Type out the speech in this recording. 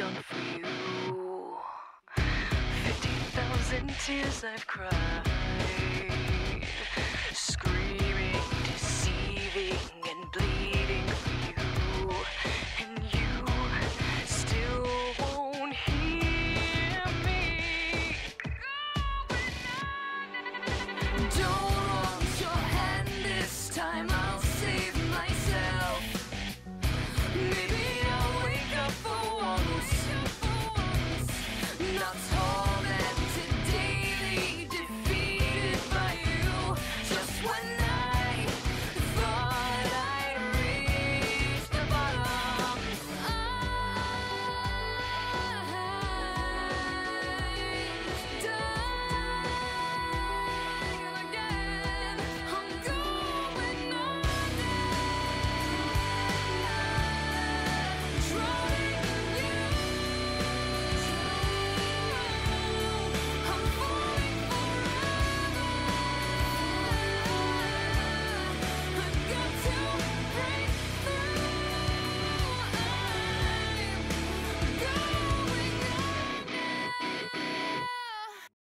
done for you. Fifty thousand tears I've cried, screaming, deceiving, and bleeding for you, and you still won't hear me going on. Don't nuts.